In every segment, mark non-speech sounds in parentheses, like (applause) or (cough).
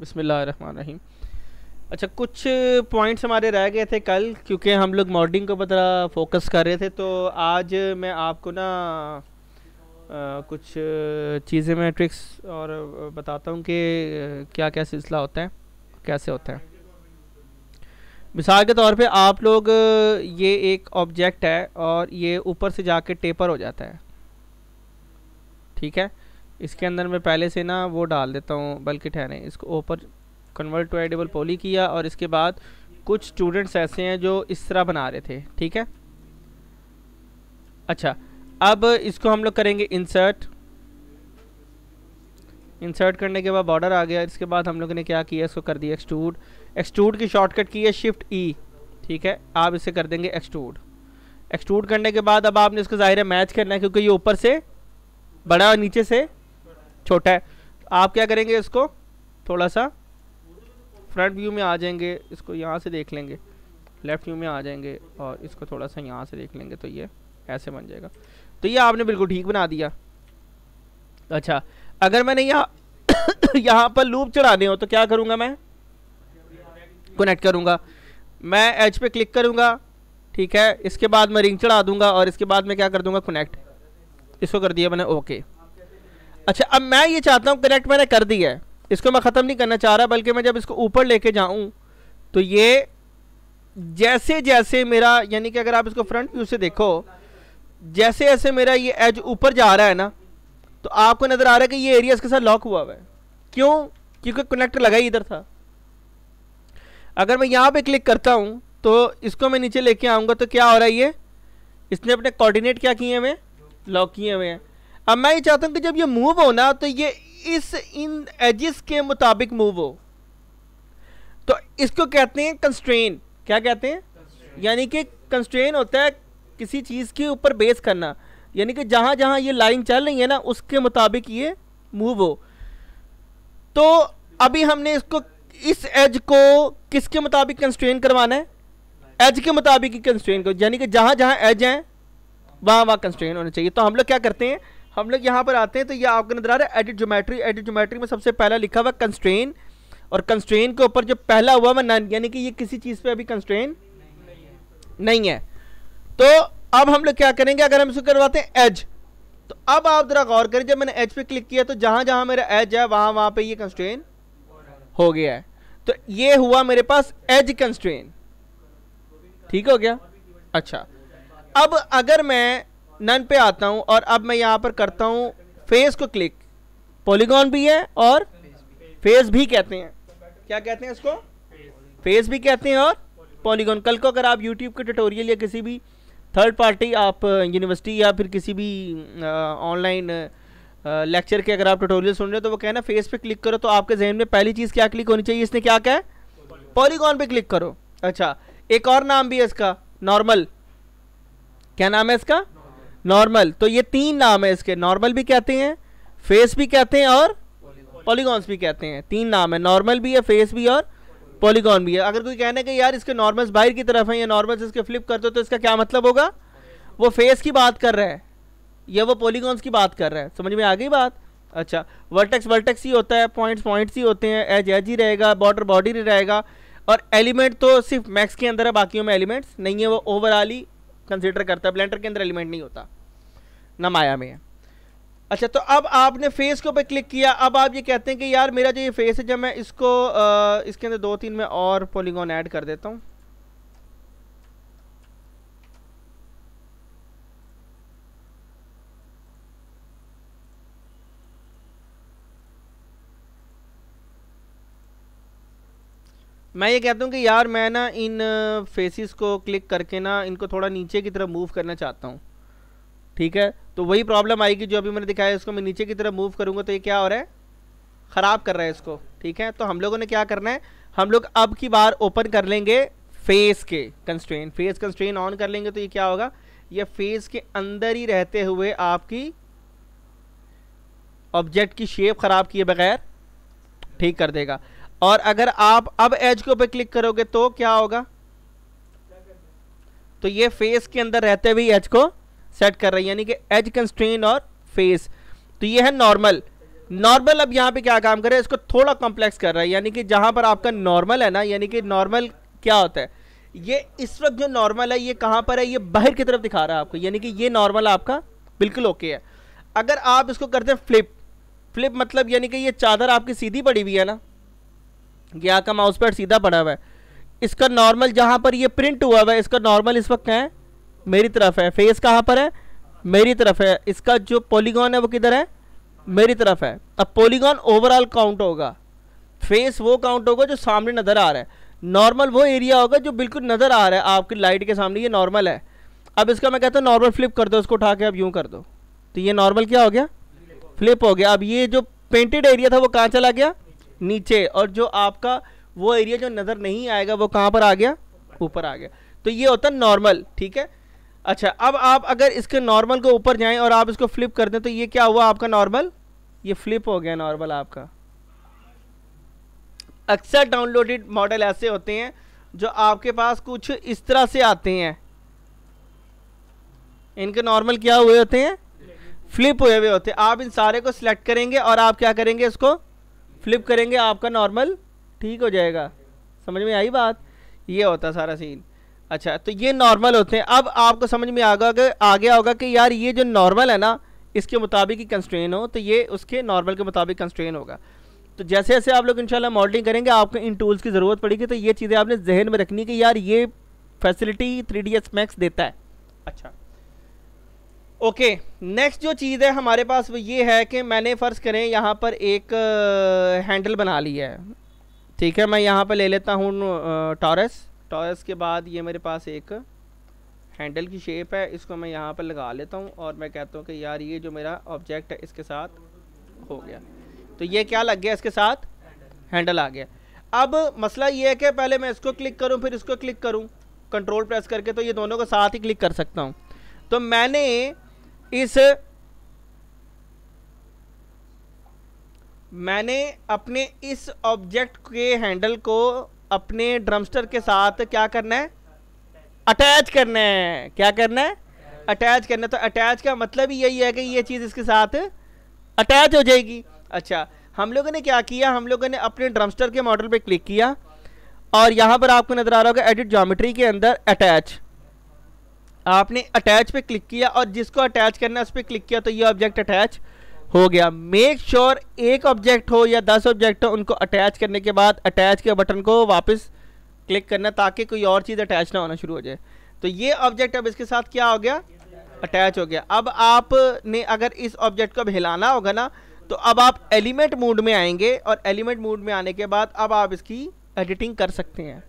बिस्मिल्लाहिर्रहमानिर्रहीम। अच्छा कुछ पॉइंट्स हमारे रह गए थे कल क्योंकि हम लोग मॉडलिंग को पता फोकस कर रहे थे तो आज मैं आपको ना आ, कुछ चीज़ें मैं ट्रिक्स और बताता हूँ कि क्या क्या सिलसिला होता है कैसे होता है। मिसाल के तौर पे आप लोग ये एक ऑब्जेक्ट है और ये ऊपर से जाके टेपर हो जाता है। ठीक है? इसके अंदर मैं पहले से ना वो डाल देता हूँ बल्कि ठहरे। इसको ऊपर कन्वर्ट टू एडिबल पोली किया और इसके बाद कुछ स्टूडेंट्स ऐसे हैं जो इस तरह बना रहे थे ठीक है? अच्छा अब इसको हम लोग करेंगे इंसर्ट इंसर्ट करने के बाद बॉर्डर आ गया। इसके बाद हम लोग ने क्या किया? इसको कर दिया एक्सटूड एक्सटूड की शॉर्टकट की है शिफ्ट ई e, ठीक है? आप इसे कर देंगे एक्सटूड एक्सटूड करने के बाद अब आपने इसको ज़ाहिर है मैच करना है क्योंकि ये ऊपर से बड़ा और नीचे से छोटा है। आप क्या करेंगे इसको? थोड़ा सा फ्रंट व्यू में आ जाएँगे, इसको यहाँ से देख लेंगे। लेफ़्ट व्यू में आ जाएँगे और इसको थोड़ा सा यहाँ से देख लेंगे तो ये ऐसे बन जाएगा। तो ये आपने बिल्कुल ठीक बना दिया। अच्छा अगर मैंने यहाँ (coughs) यहाँ पर लूप चढ़ाने हो तो क्या करूँगा मैं? कनेक्ट करूँगा। मैं एच पे क्लिक करूँगा, ठीक है? इसके बाद मैं रिंग चढ़ा दूँगा और इसके बाद मैं क्या कर दूँगा? कनेक्ट इसको कर दिया मैंने ओके अच्छा अब मैं ये चाहता हूँ, कनेक्ट मैंने कर दिया है। इसको मैं ख़त्म नहीं करना चाह रहा, बल्कि मैं जब इसको ऊपर लेके जाऊँ तो ये जैसे जैसे मेरा, यानी कि अगर आप इसको फ्रंट व्यू से देखो, जैसे जैसे मेरा ये एज ऊपर जा रहा है ना तो आपको नज़र आ रहा है कि ये एरिया इसके साथ लॉक हुआ हुआ है। क्यों? क्योंकि कनेक्टर लगा ही इधर था। अगर मैं यहाँ पे क्लिक करता हूँ तो इसको मैं नीचे लेके आऊँगा तो क्या हो रहा है ये? इसने अपने कोऑर्डिनेट क्या किए हुए लॉक किए हुए हैं। अब मैं ये चाहता हूँ कि जब ये मूव हो ना तो ये इस इन एजिस के मुताबिक मूव हो। तो इसको कहते हैं कंस्ट्रेन क्या कहते हैं? यानी कि कंस्ट्रेन होता है किसी चीज़ के ऊपर बेस करना। यानी कि जहाँ जहाँ ये लाइन चल रही है ना उसके मुताबिक ये मूव हो। तो अभी हमने इसको इस एज को किसके मुताबिक कंस्ट्रेन करवाना है? एज के मुताबिक ही कंस्ट्रेन को यानी कि जहाँ जहाँ एज हैं वहाँ वहाँ कंस्ट्रेन होना चाहिए। तो हम लोग क्या करते हैं? हम लोग यहाँ पर आते हैं तो ये आपको नज़र आ रहा है एडिट जोमेट्री एडिट जोमेट्री में सबसे पहला लिखा हुआ कंस्ट्रेन और कंस्ट्रेन के ऊपर जो पहला हुआ वह यानी कि ये किसी चीज़ पे अभी कंस्ट्रेन नहीं है. तो अब हम लोग क्या करेंगे? अगर हम इसको करवाते हैं एज तो अब आप जरा गौर करें, जब मैंने एज पे क्लिक किया तो जहाँ जहाँ मेरा एज है, वहाँ वहाँ पे ये कंस्ट्रेन हो गया है. तो ये हुआ मेरे पास एज कंस्ट्रेन ठीक हो गया? अच्छा. अब अगर मैं नन पे आता हूँ और अब मैं यहाँ पर करता हूँ फेस को क्लिक। पॉलीगॉन भी है और फेस भी कहते हैं। क्या कहते हैं इसको? फेस भी कहते हैं और पॉलीगॉन। कल को अगर आप यूट्यूब के ट्यूटोरियल या किसी भी थर्ड पार्टी आप यूनिवर्सिटी या फिर किसी भी ऑनलाइन लेक्चर के अगर आप ट्यूटोरियल सुन रहे हो तो वो कहना फेस पे क्लिक करो तो आपके जहन में पहली चीज़ क्या क्लिक होनी चाहिए? इसने क्या कहा पॉलीगॉन पे क्लिक करो। अच्छा एक और नाम भी है इसका, नॉर्मल। क्या नाम है इसका? नॉर्मल तो ये तीन नाम है इसके। नॉर्मल भी कहते हैं फेस भी कहते हैं और पॉलीगॉन्स भी कहते हैं। तीन नाम है। नॉर्मल भी है फेस भी और पॉलीगॉन भी है। अगर कोई कहना कि, यार, इसके नॉर्मल्स बाहर की तरफ़ है, या नॉर्मल्स इसके फ्लिप करते हो तो इसका क्या मतलब होगा? वो फेस की बात कर रहा है। या वो पॉलीगॉन्स की बात कर रहा है। समझ में आ गई बात? अच्छा। वर्टेक्स वर्टेक्स ही होता है। पॉइंट्स पॉइंट्स ही होते हैं। एज एज ही रहेगा। बॉर्डर बॉडी ही रहेगा। और एलिमेंट तो सिर्फ़ मैक्स के अंदर है, बाकियों में एलिमेंट्स नहीं है। वो ओवरऑल ही कंसिडर करता है ब्लेंडर के अंदर एलिमेंट नहीं होता ना माया में अच्छा तो अब आपने फेस के ऊपर क्लिक किया अब आप ये कहते हैं कि यार मेरा जो ये फेस है जब मैं इसको आ, इसके अंदर दो तीन में और पॉलीगॉन ऐड कर देता हूँ। मैं ये कहता हूँ कि यार मैं ना इन फेसिस को क्लिक करके ना इनको थोड़ा नीचे की तरफ़ मूव करना चाहता हूँ। ठीक है? तो वही प्रॉब्लम आएगी जो अभी मैंने दिखाया इसको मैं नीचे की तरफ़ मूव करूँगा तो ये क्या हो रहा है? ख़राब कर रहा है इसको। ठीक है? तो हम लोगों ने क्या करना है? हम लोग अब की बार ओपन कर लेंगे फेस के कंस्ट्रेन फेस कंस्ट्रेन ऑन कर लेंगे तो ये क्या होगा? ये फेस के अंदर ही रहते हुए आपकी ऑब्जेक्ट की शेप ख़राब किए बगैर ठीक कर देगा। और अगर आप अब एज के ऊपर क्लिक करोगे तो क्या होगा? तो ये फेस के अंदर रहते हुए एज को सेट कर रही है, यानी कि एज कंस्ट्रेन और फेस तो ये है नॉर्मल नॉर्मल अब यहाँ पे क्या काम कर रहा है? इसको थोड़ा कॉम्प्लेक्स कर रहा है, यानी कि जहाँ पर आपका नॉर्मल है ना, यानी कि नॉर्मल क्या होता है? ये इस वक्त जो नॉर्मल है, ये कहाँ पर है? ये बाहर की तरफ़ दिखा रहा है आपको, यानी कि ये नॉर्मल आपका बिल्कुल ओके है। अगर आप इसको करते हैं फ्लिप फ्लिप मतलब यानी कि ये चादर आपकी सीधी पड़ी हुई है ना यहाँ का माउस पैड सीधा पड़ा हुआ है। इसका नॉर्मल जहाँ पर ये प्रिंट हुआ हुआ है, इसका नॉर्मल इस वक्त है, मेरी तरफ़ है। फेस कहाँ पर है? मेरी तरफ़ है। इसका जो पॉलीगॉन है वो किधर है? मेरी तरफ़ है। अब पॉलीगॉन ओवरऑल काउंट होगा। फेस वो काउंट होगा जो सामने नज़र आ रहा है। नॉर्मल वो एरिया होगा जो बिल्कुल नज़र आ रहा है। आपकी लाइट के सामने ये नॉर्मल है। अब इसका मैं कहता हूँ नॉर्मल फ्लिप कर दो उसको उठा के अब यूँ कर दो। तो ये नॉर्मल क्या हो गया? फ्लिप हो गया। अब ये जो पेंटेड एरिया था वो कहाँ चला गया? नीचे, और जो आपका वो एरिया जो नज़र नहीं आएगा, वो कहाँ पर आ गया? ऊपर आ गया। तो ये होता है नॉर्मल ठीक है? अच्छा अब आप अगर इसके नॉर्मल को ऊपर जाएँ और आप इसको फ्लिप कर दें तो ये क्या हुआ आपका नॉर्मल ये फ्लिप हो गया नॉर्मल आपका। अक्सर डाउनलोडेड मॉडल ऐसे होते हैं, जो आपके पास कुछ इस तरह से आते हैं। इनके नॉर्मल क्या हुए होते हैं? फ्लिप हुए हुए होते हैं। आप इन सारे को सिलेक्ट करेंगे और आप क्या करेंगे इसको? फ्लिप करेंगे, आपका नॉर्मल ठीक हो जाएगा। समझ में आई बात? ये होता सारा सीन अच्छा तो ये नॉर्मल होते हैं। अब आपको समझ में आ गया आ गया होगा कि यार ये जो नॉर्मल है ना, इसके मुताबिक ही कंस्ट्रेन हो तो ये उसके नॉर्मल के मुताबिक कंस्ट्रेन होगा। तो जैसे जैसे आप लोग इंशाल्लाह मॉडलिंग करेंगे, आपको इन टूल्स की ज़रूरत पड़ेगी तो ये चीज़ें आपने जहन में रखनी कि यार ये फैसिलिटी थ्री डी मैक्स देता है। अच्छा। ओके नेक्स्ट जो चीज़ है हमारे पास वो ये है कि मैंने फ़र्ज़ करें यहाँ पर एक हैंडल बना लिया है। ठीक है, मैं यहाँ पर ले लेता हूँ टॉरस टॉरस के बाद ये मेरे पास एक हैंडल की शेप है, इसको मैं यहाँ पर लगा लेता हूँ और मैं कहता हूँ कि यार ये जो मेरा ऑब्जेक्ट है, इसके साथ हो गया। तो ये क्या लग गया इसके साथ? हैंडल आ गया। अब मसला ये है कि पहले मैं इसको क्लिक करूँ, फिर इसको क्लिक करूँ। कंट्रोल प्रेस करके तो ये दोनों को साथ ही क्लिक कर सकता हूँ। तो मैंने इस मैंने अपने इस ऑब्जेक्ट के हैंडल को अपने ड्रमस्टर के साथ क्या करना है? अटैच करना है। क्या करना है? अटैच करना तो अटैच का मतलब ही यही है कि ये चीज़ इसके साथ अटैच हो जाएगी। अच्छा हम लोगों ने क्या किया? हम लोगों ने अपने ड्रमस्टर के मॉडल पे क्लिक किया और यहाँ पर आपको नज़र आ रहा होगा एडिट ज्योमेट्री के अंदर अटैच आपने अटैच पे क्लिक किया और जिसको अटैच करना है उस पर क्लिक किया तो ये ऑब्जेक्ट अटैच हो गया। मेक श्योर sure एक ऑब्जेक्ट हो या दस ऑब्जेक्ट हो, उनको अटैच करने के बाद अटैच के बटन को वापस क्लिक करना ताकि कोई और चीज़ अटैच ना होना शुरू हो जाए। तो ये ऑब्जेक्ट अब इसके साथ क्या हो गया? अटैच हो गया। अब आपने अगर इस ऑब्जेक्ट को अब हिलाना होगा ना तो अब आप एलिमेंट मूड में आएँगे और एलिमेंट मूड में आने के बाद अब आप इसकी एडिटिंग कर सकते हैं।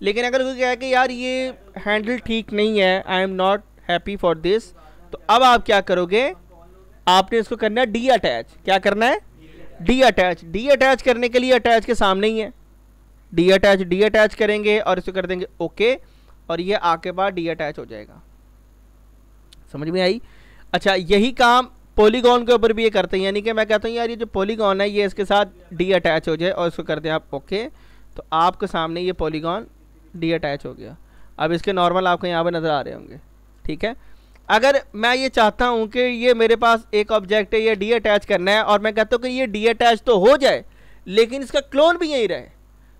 लेकिन अगर कोई कहे कि यार ये हैंडल ठीक नहीं है I am not happy for this तो अब आप क्या करोगे? आपने इसको करना है डी अटैच क्या करना है? डी अटैच डी अटैच करने के लिए अटैच के सामने ही है। डी अटैच डी अटैच करेंगे और इसको कर देंगे ओके और ये आके बाद डी अटैच हो जाएगा। समझ में आई? अच्छा यही काम पॉलीगॉन के ऊपर भी ये करते हैं। यानी कि मैं कहता हूँ, यार ये जो पॉलीगॉन है, ये इसके साथ डी अटैच हो जाए और इसको कर दें आप ओके तो आपके सामने ये पॉलीगॉन डी अटैच हो गया। अब इसके नॉर्मल आपको यहाँ पर नज़र आ रहे होंगे। ठीक है? अगर मैं ये चाहता हूँ कि ये मेरे पास एक ऑब्जेक्ट है, ये डी अटैच करना है, और मैं कहता हूँ कि ये डी अटैच तो हो जाए, लेकिन इसका क्लोन भी यही रहे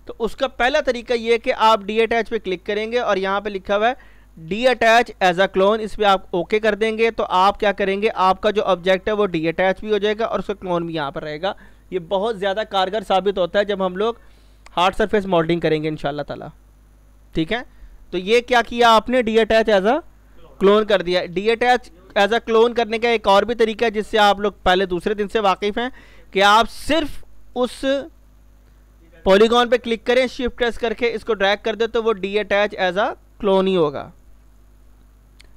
तो उसका पहला तरीका ये कि आप डी अटैच पे क्लिक करेंगे और यहाँ पे लिखा हुआ है detach as a clone इस पर आप ओके कर देंगे तो आप क्या करेंगे, आपका जो ऑब्जेक्ट है वो डी अटैच भी हो जाएगा और उसका क्लोन भी यहाँ पर रहेगा। ये बहुत ज़्यादा कारगर साबित होता है जब हम लोग हार्ड सरफेस मॉडलिंग करेंगे इन ताला। ठीक है? तो ये क्या किया आपने? Detach as a clone कर दिया। Detach as a clone करने का एक और भी तरीका है, जिससे आप लोग पहले दूसरे दिन से वाकिफ़ हैं कि आप सिर्फ़ उस पॉलीगॉन पे क्लिक करें शिफ्ट प्रेस करके इसको ड्रैग कर दे तो वो detach as a clone ही होगा।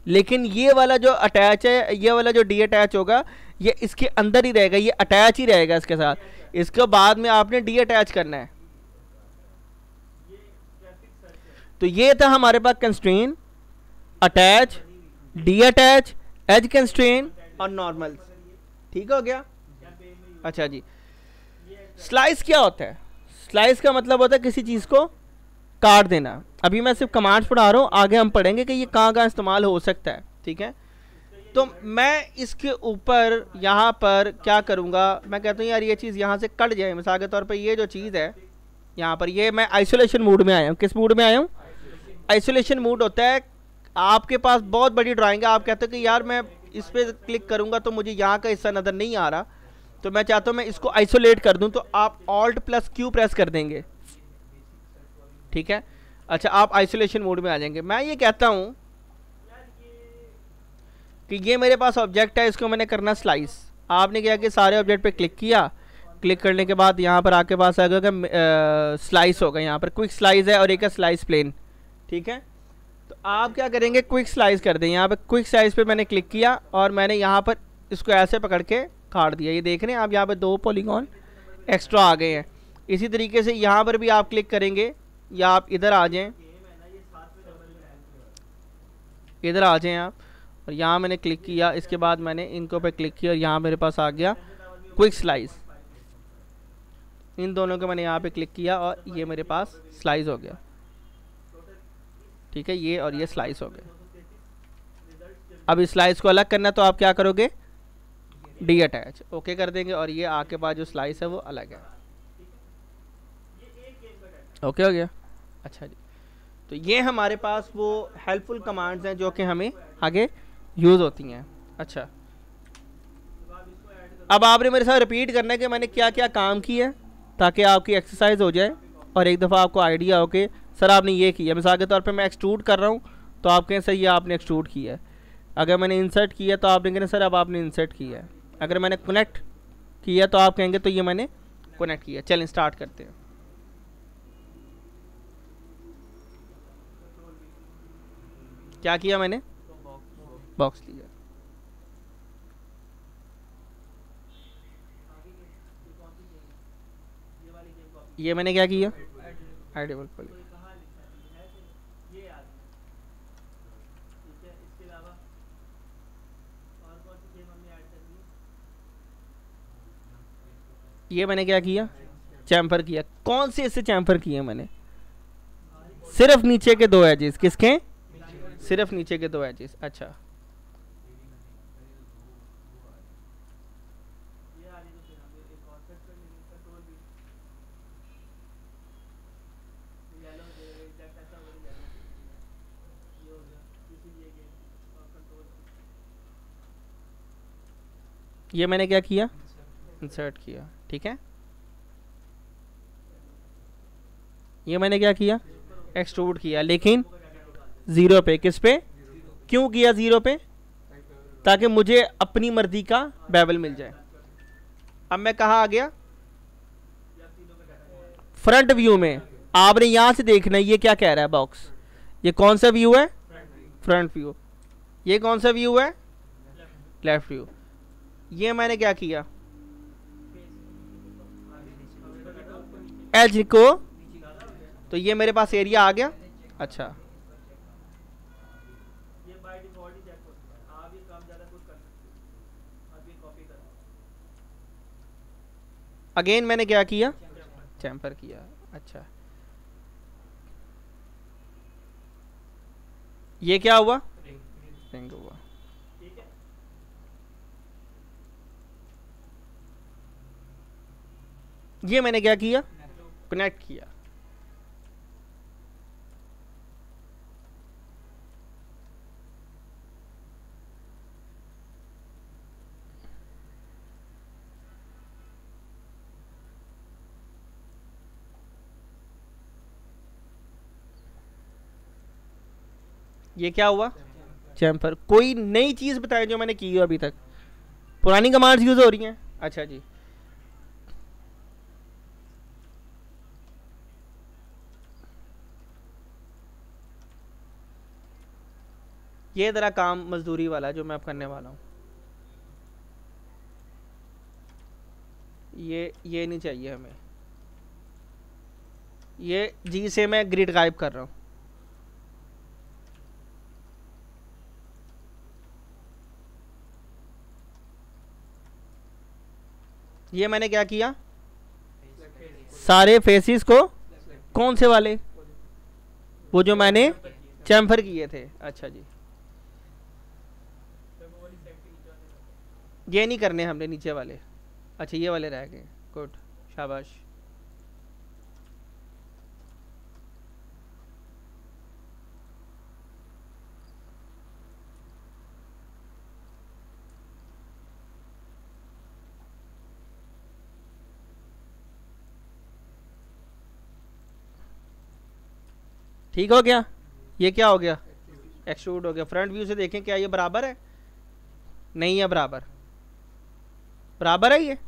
लेकिन ये वाला जो अटैच है, ये वाला जो डी अटैच होगा, ये इसके अंदर ही रहेगा, ये अटैच ही रहेगा इसके साथ। इसके बाद में आपने डी अटैच करना है। तो ये था हमारे पास constrain attach detach as constrain और नॉर्मल ठीक हो गया? अच्छा जी। स्लाइस क्या होता है? स्लाइस का मतलब होता है किसी चीज़ को काट देना। अभी मैं सिर्फ़ कमांड्स पढ़ा रहा हूँ, आगे हम पढ़ेंगे कि ये कहाँ कहाँ इस्तेमाल हो सकता है, ठीक है? तो मैं इसके ऊपर, यहाँ पर क्या करूँगा? मैं कहता हूँ, यार, ये चीज़ यहाँ से कट जाए। मिसाल के तौर पर ये जो चीज़ है, यहाँ पर ये मैं आइसोलेशन मूड में आया हूँ। किस मूड में आया हूँ? आइसोलेशन मूड होता है, आपके पास बहुत बड़ी ड्राइंग है, आप कहते हो कि यार मैं इस पर क्लिक करूँगा तो मुझे यहाँ का हिस्सा नज़र नहीं आ रहा तो मैं चाहता हूँ मैं इसको आइसोलेट कर दूँ तो आप ऑल्ट प्लस क्यू प्रेस कर देंगे। ठीक है? अच्छा आप आइसोलेशन मोड में आ जाएँगे। मैं ये कहता हूँ कि ये मेरे पास ऑब्जेक्ट है, इसको मैंने करना स्लाइस आपने क्या कि सारे ऑब्जेक्ट पे क्लिक किया? क्लिक करने के बाद यहाँ पर आपके पास आएगा स्लाइस होगा यहाँ पर क्विक स्लाइस है और एक है स्लाइस प्लेन ठीक है? तो आप क्या करेंगे? क्विक स्लाइस कर दें। यहाँ पर क्विक स्लाइस पे मैंने क्लिक किया और मैंने यहाँ पर इसको ऐसे पकड़ के काट दिया। ये देख रहे हैं? आप यहाँ पर दो पोलीगॉन एक्स्ट्रा आ गए हैं। इसी तरीके से यहाँ पर भी आप क्लिक करेंगे या आप इधर आ जाएँ। इधर आ जाएँ आप। और यहाँ मैंने क्लिक किया। इसके बाद मैंने इनको पे क्लिक किया और यहाँ मेरे पास आ गया क्विक स्लाइस इन दोनों को मैंने यहाँ पे क्लिक किया और ये मेरे पास स्लाइस हो गया। ठीक है, ये और ये स्लाइस हो गया अब इस स्लाइस को अलग करना तो आप क्या करोगे? डी अटैच ओके कर देंगे और ये आके बाद जो स्लाइस है वो अलग है। ओके हो गया? अच्छा जी। तो ये हमारे पास वो हेल्पफुल कमांड्स हैं जो कि हमें आगे यूज़ होती हैं। अच्छा। अब आपने मेरे साथ रिपीट करना है कि मैंने क्या क्या काम किया ताकि आपकी एक्सरसाइज हो जाए और एक दफ़ा आपको आइडिया हो कि सर आपने ये किया। मिसाल के तौर पर मैं एक्सट्रूड कर रहा हूँ तो आप कहें, सर, ये आपने एक्सट्रूड किया है। अगर मैंने इंसर्ट किया तो आपने कहना सर, अब आपने इंसर्ट किया है। अगर मैंने कनेक्ट किया तो आप कहेंगे तो ये मैंने कनेक्ट किया चलें स्टार्ट करते हैं। क्या किया मैंने? बॉक्स लिया। ये मैंने क्या किया? आई डेवलप ये मैंने क्या किया? चैम्पर किया। कौन से इससे चैम्पर किए मैंने? सिर्फ़ नीचे के दो एजेस किसके? सिर्फ़ नीचे के दो एजेस अच्छा। ये मैंने क्या किया? इंसर्ट किया। ठीक है? ये मैंने क्या किया? एक्सट्रूड किया। लेकिन ज़ीरो पे किस पे? क्यों किया ज़ीरो पे? ताकि मुझे अपनी मर्ज़ी का बेबल मिल जाए। अब मैं कहा आ गया? फ्रंट व्यू में। आपने यहाँ से देखना ये क्या कह रहा है बॉक्स ये कौन सा व्यू है? फ्रंट व्यू ये कौन सा व्यू है? लेफ़्ट व्यू ये मैंने क्या किया? एज को तो ये मेरे पास एरिया आ गया। अच्छा। अगेन मैंने क्या किया? चैम्पर किया। अच्छा। ये क्या हुआ? रिंग हुआ। ये मैंने क्या किया? कनेक्ट किया। ये क्या हुआ? चैम्पर कोई नई चीज़ बताएँ जो मैंने की हो अभी तक। पुरानी कमांड्स यूज़ हो रही हैं। अच्छा जी। ये ज़रा काम मजदूरी वाला जो मैं अब करने वाला हूँ। ये ये नहीं चाहिए हमें। ये जी से मैं ग्रिड गायब कर रहा हूँ। ये मैंने क्या किया? सारे फेसिस को कौन से वाले? वो जो मैंने चैम्फर किए थे। अच्छा जी। ये नहीं करने हमने नीचे वाले। अच्छा ये वाले रह गए। गुड शाबाश। ठीक हो गया? ये क्या हो गया? एक्सट्रूड हो गया। फ्रंट व्यू से देखें, क्या ये बराबर है? नहीं है बराबर। बराबर है ये?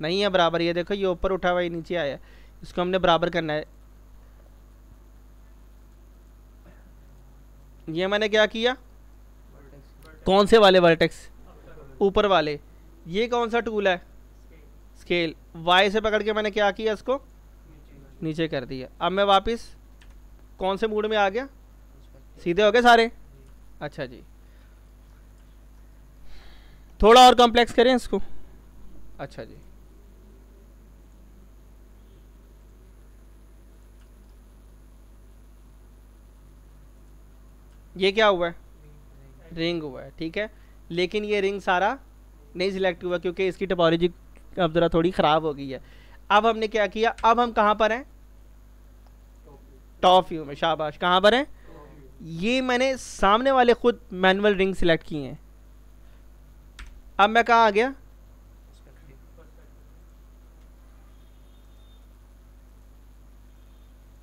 नहीं है बराबर, ये देखो, ये ऊपर उठा हुआ नीचे आया इसको हमने बराबर करना है। ये मैंने क्या किया? कौन से वाले वर्टेक्स ऊपर वाले। ये कौन सा टूल है? स्केल वाई से पकड़ के मैंने क्या किया इसको? नीचे कर दिया। अब मैं वापस कौन से मूड में आ गया? सीधे हो गए सारे? अच्छा जी। थोड़ा और कॉम्प्लेक्स करें इसको। अच्छा जी। ये क्या हुआ है? रिंग हुआ है ठीक है। लेकिन ये रिंग सारा नहीं सिलेक्ट हुआ क्योंकि इसकी टपोलॉजी अब ज़रा थोड़ी ख़राब हो गई है। अब हमने क्या किया? अब हम कहाँ पर हैं? टॉप व्यू में शाबाश। कहाँ पर हैं? ये मैंने सामने वाले खुद मैनुअल रिंग सिलेक्ट किए हैं। अब मैं कहाँ आ गया?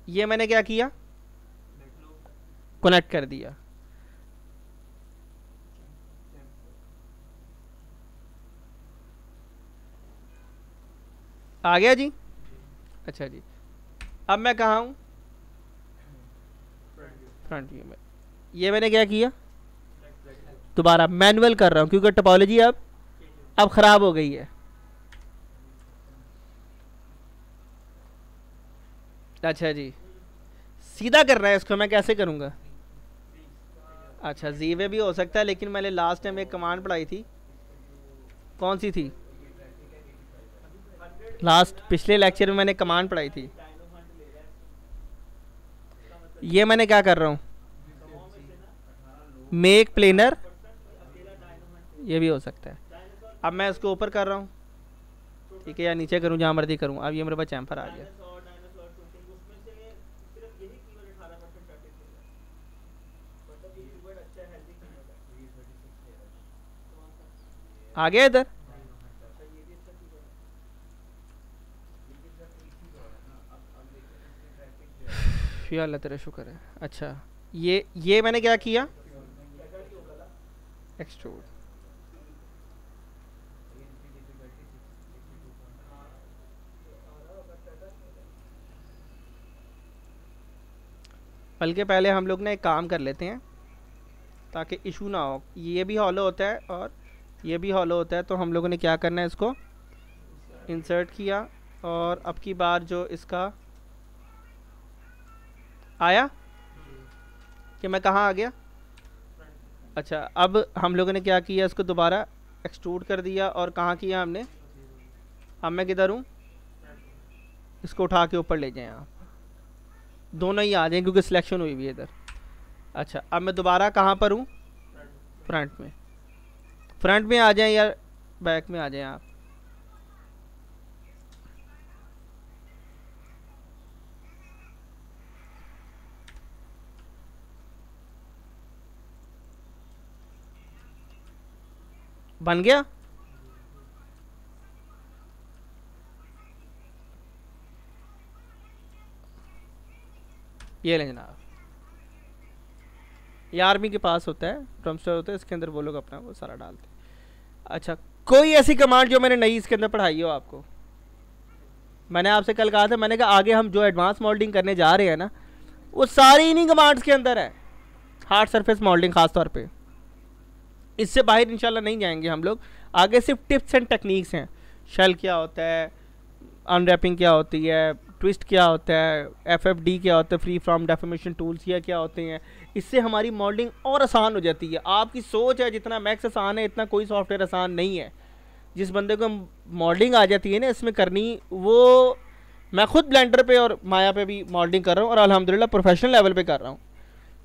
ये मैंने क्या किया? कनेक्ट कर दिया। आ गया जी? अच्छा जी। अब मैं कहा हूँ? फ्रंट व्यू में। ये मैंने क्या किया? दोबारा मैनुअल कर रहा हूँ, क्योंकि टपोलॉजी अब अब ख़राब हो गई है। अच्छा जी। सीधा करना है इसको, मैं कैसे करूँगा? अच्छा जीवे भी हो सकता है, लेकिन मैंने लास्ट टाइम एक कमांड पढ़ाई थी। कौन सी थी? लास्ट पिछले लेक्चर में मैंने कमांड पढ़ाई थी। ये मैंने क्या कर रहा हूँ? मेक प्लेनर ये भी हो सकता है। अब मैं इसको ऊपर कर रहा हूँ। ठीक है या नीचे करूँ जहाँ मर्ज़ी करूँ। अब ये मेरे पास चैम्पर आ गया। आ गया इधर? या अल्लाह तेरा शुक्र है। अच्छा ये ये मैंने क्या किया? एक्सट्रूड बल्कि पहले हम लोग ना एक काम कर लेते हैं, ताकि इशू ना हो। ये भी हॉलो होता है और ये भी हॉलो होता है तो हम लोगों ने क्या करना है इसको? इंसर्ट किया और अब की बार जो इसका आया? कि मैं कहाँ आ गया? अच्छा अब हम लोगों ने क्या किया, इसको दोबारा एक्सट्रूड कर दिया और कहाँ किया हमने? अब मैं किधर हूँ? इसको उठा के ऊपर ले जाएँ आप। दोनों ही आ जाएँ, क्योंकि सिलेक्शन हुई हुई है इधर। अच्छा अब मैं दोबारा कहाँ पर हूँ? फ्रंट में। फ्रंट में आ जाएँ या बैक में आ जाएँ आप? बन गया? ये लें जनाब। ये आर्मी के पास होता है ड्रमस्टर होता है, इसके अंदर वो लोग अपना वो सारा डालते हैं। अच्छा कोई ऐसी कमांड जो मैंने नई इसके अंदर पढ़ाई हो आपको? मैंने आपसे कल कहा था, मैंने कहा आगे हम जो एडवांस मॉडलिंग करने जा रहे हैं ना, वो सारी इन्हीं कमांड्स के अंदर है। हार्ड सरफेस मॉडलिंग खास तौर पे। इससे बाहर इंशाल्लाह नहीं जाएँगे हम लोग। आगे सिर्फ़ टिप्स एंड टेक्निक्स हैं। शेल क्या होता है? अनरैपिंग क्या होती है? ट्विस्ट क्या होता है एफ़ एफ़ डी क्या होता है फ्री फ्रॉम डेफोमेशन टूल्स या क्या होते हैं, इससे हमारी मॉडलिंग और आसान हो जाती है। आपकी सोच है, जितना मैक्स आसान है, इतना कोई सॉफ्टवेयर आसान नहीं है। जिस बंदे को मॉडलिंग आ जाती है ना, इसमें करनी, वो मैं खुद ब्लेंडर पे और माया पे भी मॉडलिंग कर रहा हूँ और अलहमदिल्ला प्रोफेशनल लेवल पे कर रहा हूँ।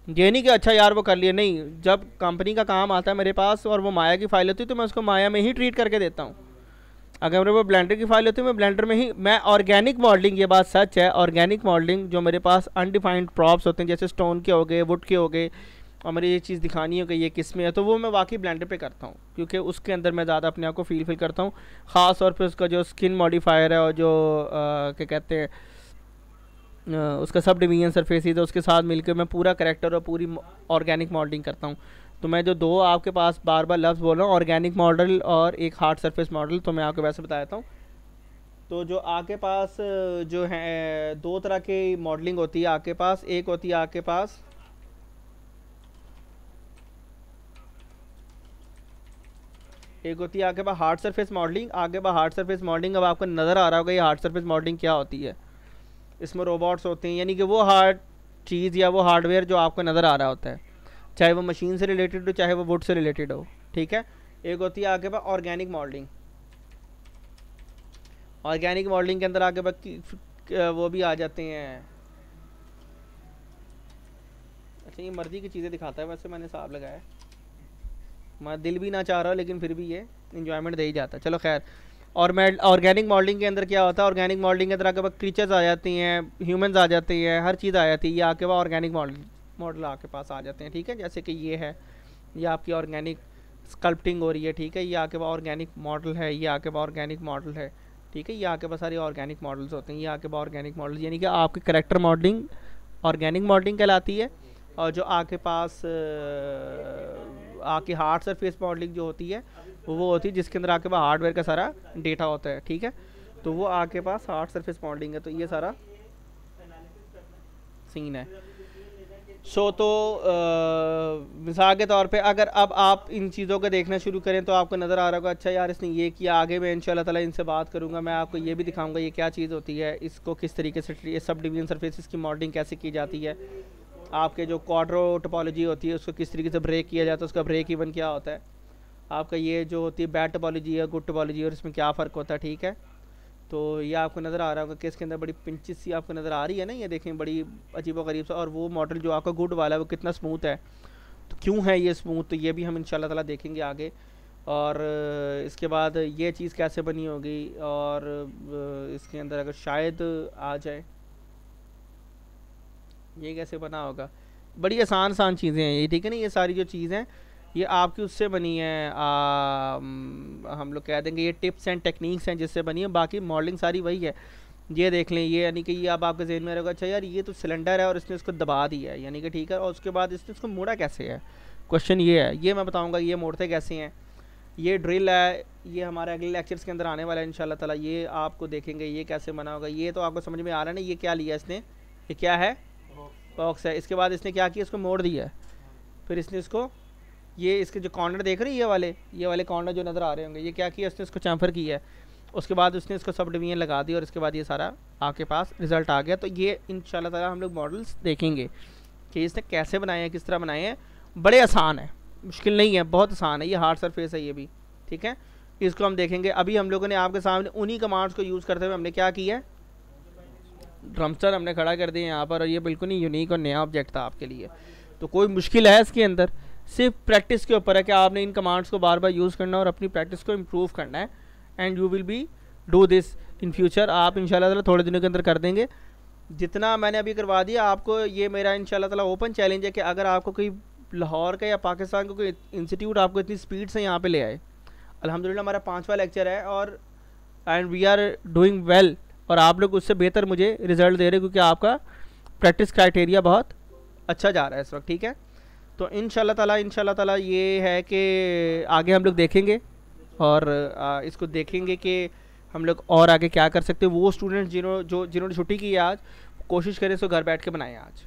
ये नहीं कि अच्छा यार वो कर लिया, नहीं, जब कंपनी का काम आता है मेरे पास और वो माया की फ़ाइल होती है तो मैं उसको माया में ही ट्रीट करके देता हूँ। अगर मेरे पास ब्लेंडर की फ़ाइल होती है मैं ब्लेंडर में ही, मैं ऑर्गेनिक मॉडलिंग ये बात सच है ऑर्गेनिक मॉडलिंग जो मेरे पास अनडिफाइंड प्रॉप्स होते हैं, जैसे स्टोन के हो गए वुड के हो गए, और मेरी ये चीज़ दिखानी है कि ये किसमें है तो वो मैं वाकई ब्लेंडर पे करता हूँ, क्योंकि उसके अंदर मैं ज़्यादा अपने आप को फील फील करता हूँ। ख़ास तौर पर उसका जो स्किन मॉडिफायर है और जो क्या कहते हैं उसका सब डिवीज़न सरफेस है उसके साथ मिलकर मैं पूरा करेक्टर और पूरी ऑर्गेनिक मॉडलिंग करता हूँ। तो मैं जो दो आपके पास बार बार लफ्ज़ बोल रहा हूँ, ऑर्गेनिक मॉडल और एक हार्ड सरफेस मॉडल तो मैं आपको वैसे बताता हूँ। तो जो आपके पास, जो है, दो तरह की मॉडलिंग होती है आपके पास, एक होती है आपके पास। एक होती है आपके पास हार्ड सरफेस मॉडलिंग आगे पास हार्ड सरफेस मॉडलिंग, अब आपको नज़र आ रहा होगा ये हार्ड सरफेस मॉडलिंग क्या होती है। इसमें रोबोट्स होते हैं, यानी कि वो हार्ड चीज़ या वो हार्डवेयर जो आपको नज़र आ रहा होता है। चाहे वो मशीन से रिलेटेड हो, चाहे वो वुड से रिलेटेड हो, ठीक है? एक होती है आगे पास ऑर्गेनिक मॉडलिंग। ऑर्गेनिक मॉडलिंग के अंदर आगे पास वो भी आ जाते हैं। अच्छा ये मर्ज़ी की चीज़ें दिखाता है, वैसे मैंने साफ़ लगाया मैं दिल भी ना चाह रहा, लेकिन फिर भी ये इन्जॉयमेंट दे ही जाता है। चलो खैर, और मैं ऑर्गेनिक मॉडलिंग के अंदर क्या होता है? ऑर्गेनिक मॉडलिंग के अंदर आके बाद क्रीचर्स आ जाती हैं ह्यूमंस आ जाते हैं, हर चीज़ आ जाती है, ये आके बाद ऑर्गेनिक मॉडल मॉडल आपके पास आ जाते हैं, ठीक है? जैसे कि ये है, ये आपकी ऑर्गेनिक स्कल्पटिंग हो रही है, ठीक है? ये आके बाद ऑर्गेनिक मॉडल है, ये आके बाद ऑर्गेनिक मॉडल है, ठीक है? ये आके पास सारे ऑर्गेनिक मॉडल्स होते हैं, ये आके बाद ऑर्गेनिक मॉडल यानी कि आपके करेक्टर मॉडलिंग, ऑर्गेनिक मॉडलिंग कहलाती है, और जो आपके पास आपकी हार्ड सरफेस मॉडलिंग जो होती है, वो होती है जिसके अंदर आपके पास हार्डवेयर का सारा डेटा होता है, ठीक है? तो वो आपके पास हार्ड सरफेस मॉडलिंग है तो ये सारा सीन है। सो तो मिसाल के तौर पे अगर अब आप इन चीज़ों को देखना शुरू करें तो आपको नज़र आ रहा होगा अच्छा यार इसने ये किया, आगे मैं इंशाल्लाह ताला इनसे बात करूँगा, मैं आपको ये भी दिखाऊँगा ये क्या चीज़ होती है, इसको किस तरीके से सब डिवीज़न सरफेसिस की मॉडलिंग कैसे की जाती है, आपके जो क्वाड्रो टोपोलॉजी होती है, उसको किस तरीके से ब्रेक किया जाता है, उसका ब्रेक इवन क्या होता है, आपका ये जो होती है बैड टोपोलॉजी है गुड टोपोलॉजी और इसमें क्या फ़र्क होता है, ठीक है? तो ये आपको नज़र आ रहा होगा कि इसके अंदर बड़ी पिंचिस सी आपको नज़र आ रही है ना, ये देखें बड़ी अजीब गरीब सा, और वो मॉडल जो आपका गुड वाला है, वो कितना स्मूथ है। तो क्यों है ये स्मूथ तो ये भी हम इन ताला देखेंगे आगे। और इसके बाद ये चीज़ कैसे बनी होगी? और इसके अंदर अगर शायद आ जाए, ये कैसे बना होगा? बड़ी आसान आसान चीज़ें हैं ये, ठीक है ना? ये सारी जो चीज़ें ये आपकी उससे बनी है आ, हम लोग कह देंगे ये टिप्स एंड टेक्निक्स हैं जिससे बनी है बाकी मॉडलिंग सारी वही है। ये देख लें ये यानी कि ये अब आपके जहन में रहेगा अच्छा यार ये तो सिलेंडर है और इसने इसको दबा दिया है यानी कि ठीक है और उसके बाद इसने इसको मोड़ा कैसे है? क्वेश्चन ये है ये मैं बताऊँगा ये मोड़ते कैसे हैं। ये ड्रिल है ये हमारे अगले लेक्चर्स के अंदर आने वाला है इन शाला ताला ये आपको देखेंगे ये कैसे बना होगा ये तो आपको समझ में आ रहा है ना ये क्या लिया इसने? ये क्या है? बॉक्स है। इसके बाद इसने क्या किया? इसको मोड़ दिया फिर इसने इसको ये इसके जो कॉर्नर देख रहे हैं ये वाले? ये वाले कॉर्नर जो नज़र आ रहे होंगे, ये क्या किया उसने? इसको चैम्फर किया है। उसके बाद उसने इसको सब डिवीज़न लगा दी और इसके बाद ये सारा आपके पास रिज़ल्ट आ गया। तो ये इन ताला हम लोग मॉडल्स देखेंगे कि इसने कैसे बनाए हैं, किस तरह बनाए हैं। बड़े आसान है, मुश्किल नहीं है, बहुत आसान है। ये हार्ड सरफेस है ये भी, ठीक है? इसको हम देखेंगे। अभी हम लोगों ने आपके सामने उन्हीं कमांड्स को यूज़ करते हुए हमने क्या किया है? ड्रमस्टर हमने खड़ा कर दिया यहाँ पर और ये बिल्कुल ही यूनिक और नया ऑब्जेक्ट था आपके लिए। तो कोई मुश्किल है इसके अंदर? सिर्फ़ प्रैक्टिस के ऊपर है कि आपने इन कमांड्स को बार बार यूज़ करना और अपनी प्रैक्टिस को इम्प्रूव करना है। And you will be do this in future आप इन ताला थोड़े दिनों के अंदर कर देंगे। जितना मैंने अभी करवा दिया, आपको ये मेरा इन ताला ओपन चैलेंज है कि अगर आपको कोई लाहौर का या पाकिस्तान का कोई इंस्टीट्यूट आपको इतनी स्पीड से यहाँ पे ले आए। अल्हम्दुलिल्लाह हमारा पाँचवा लेक्चर है और and we are doing well और आप लोग उससे बेहतर मुझे रिज़ल्ट दे रहे क्योंकि आपका प्रैक्टिस क्राइटेरिया बहुत अच्छा जा रहा है इस वक्त, ठीक है? तो इन ताला इन ताला ये है कि आगे हम लोग देखेंगे और इसको देखेंगे कि हम लोग और आगे क्या कर सकते हैं। वो स्टूडेंट जिन्होंने जो, जिन्होंने छुट्टी की है आज, कोशिश करें इसको घर बैठ के बनाएँ आज।